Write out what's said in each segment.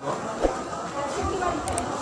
先輩に。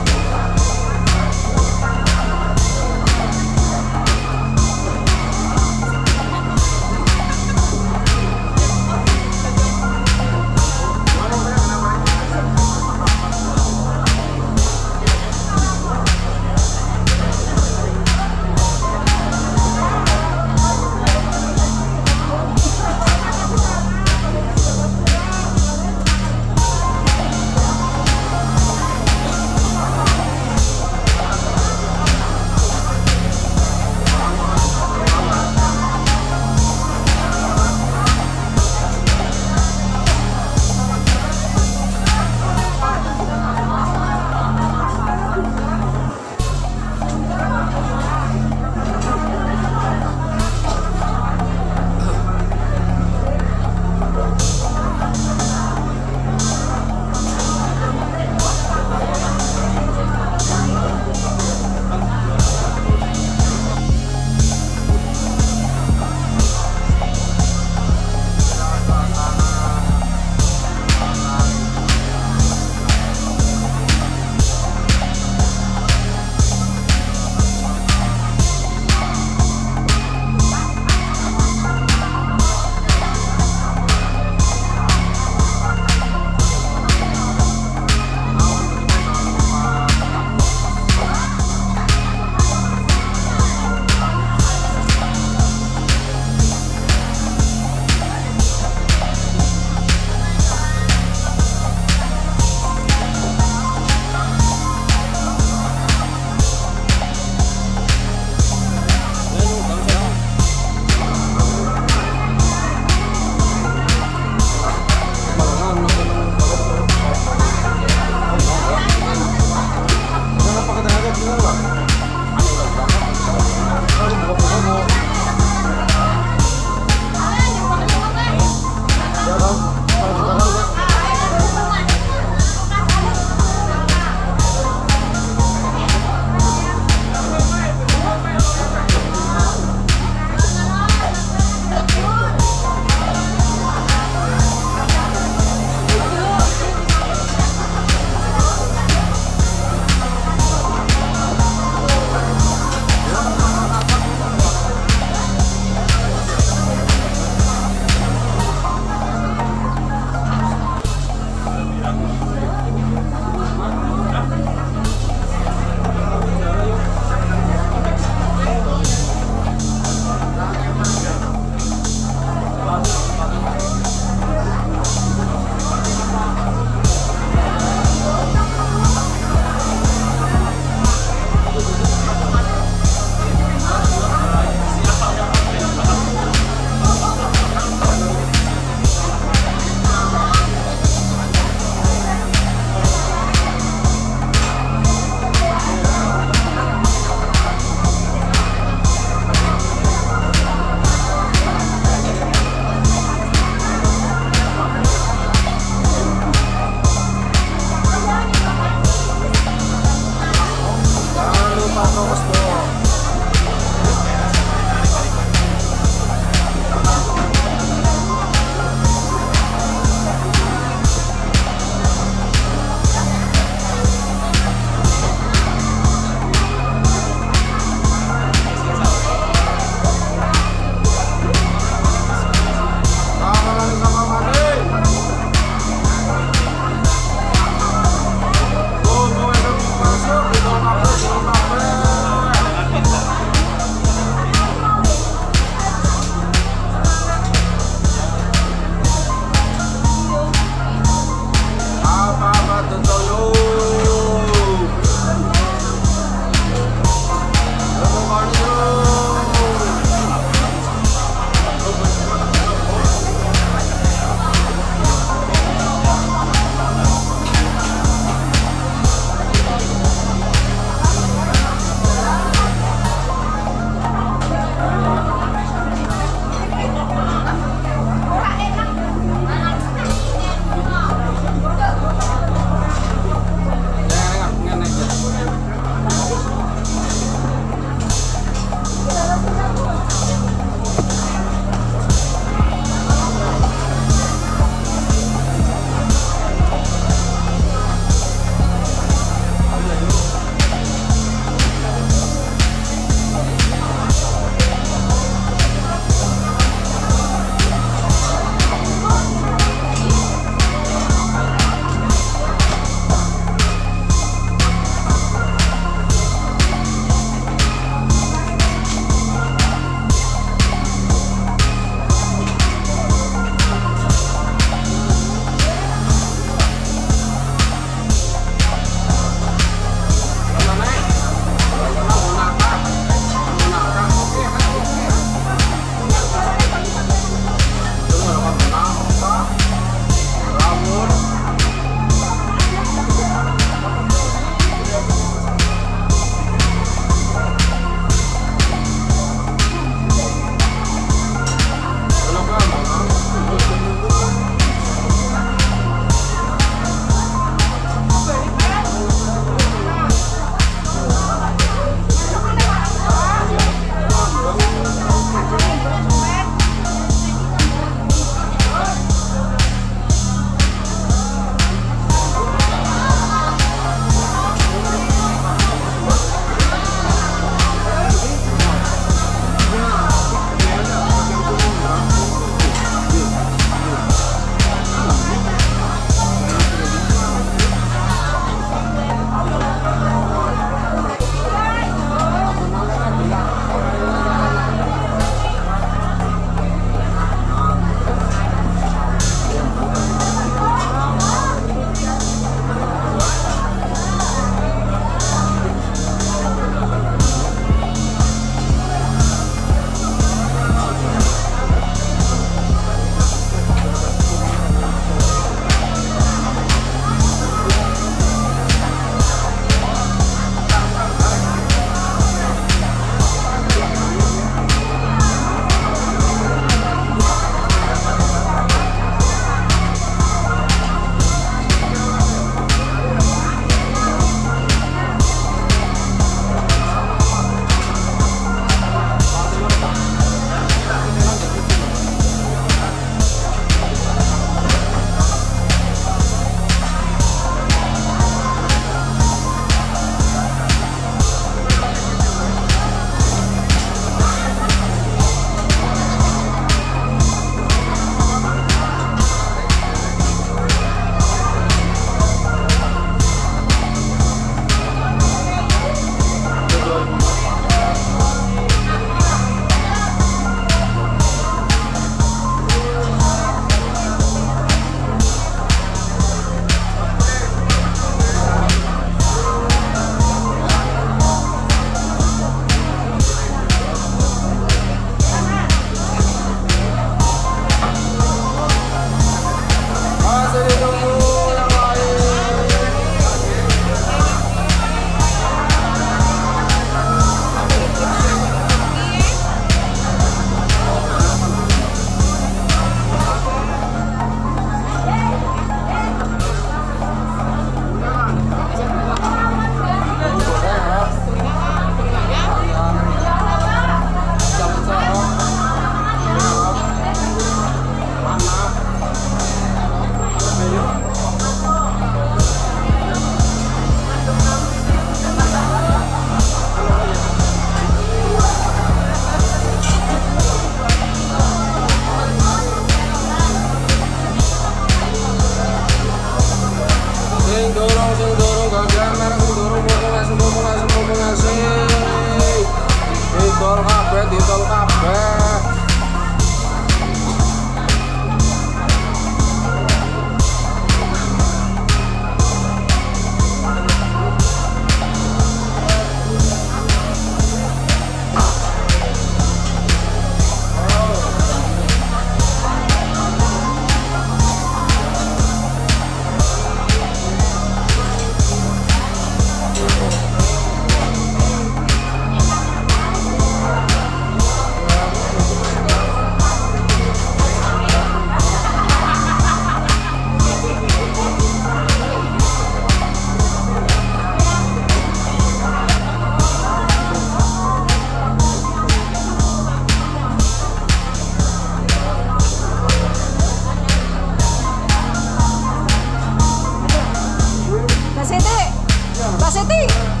Positive!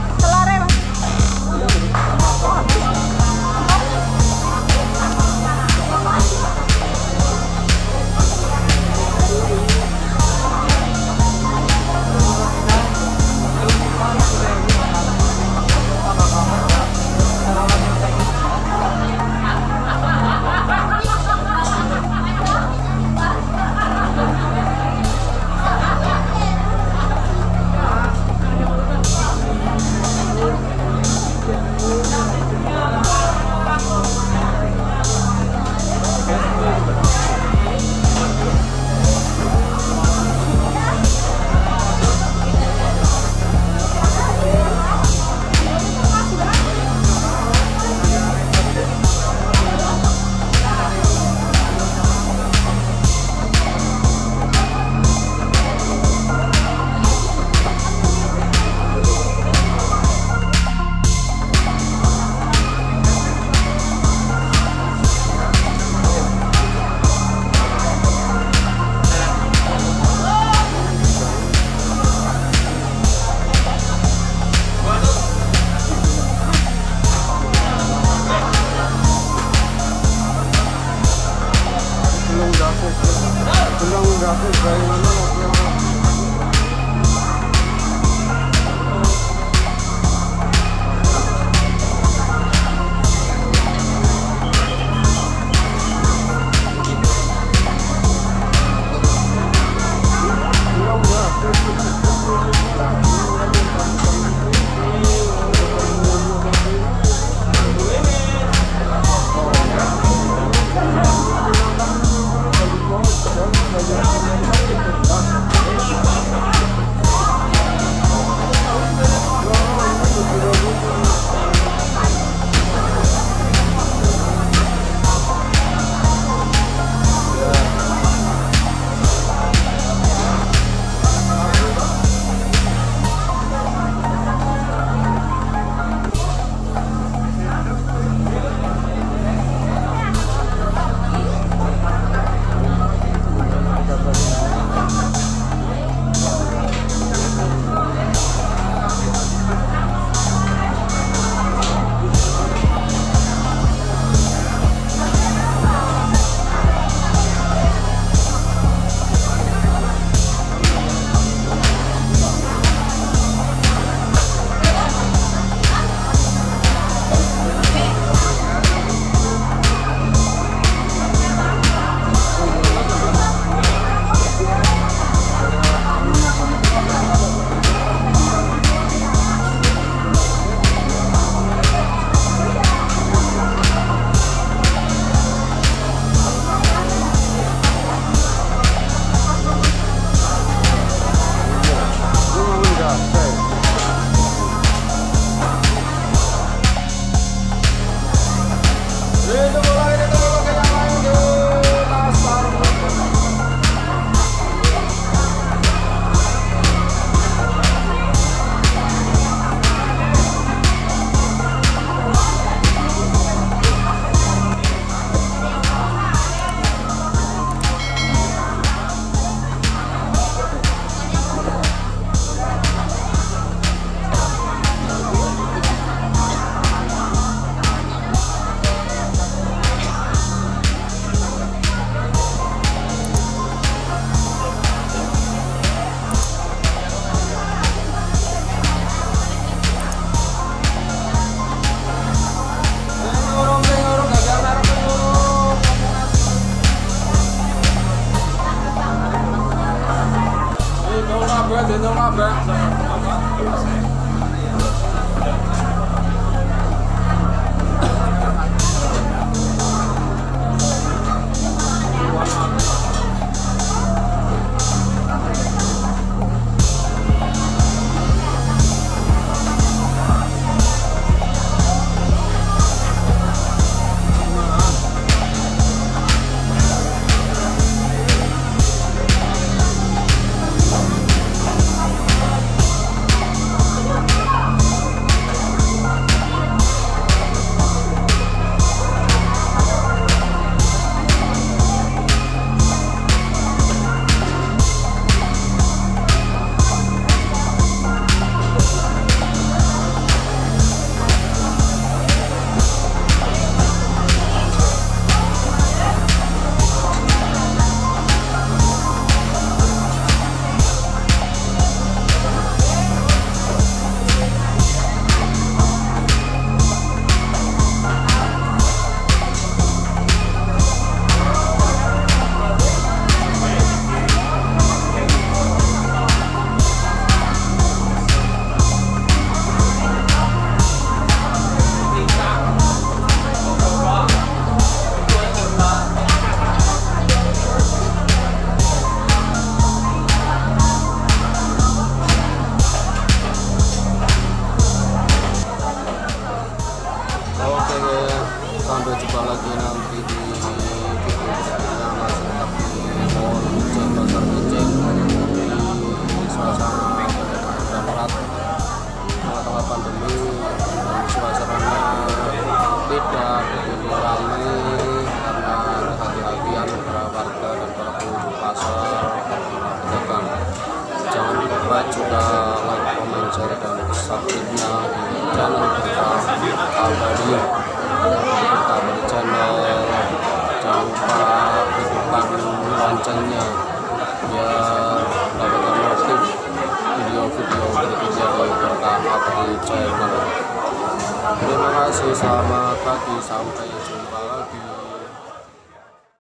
pneu não aberto. Lagi nanti di video masih tetap di pasar di suasana ppkm darurat tengah-tengah pandemi dan suasananya tidak begitu karena kehati-hatian para warga dan para pasar jangan lupa juga like, comment, share dan subscribe-nya channel kita Abadi loncengnya biar dapatkan notif video-video berikutnya di Berkah Abadi channel terima kasih selamat pagi sampai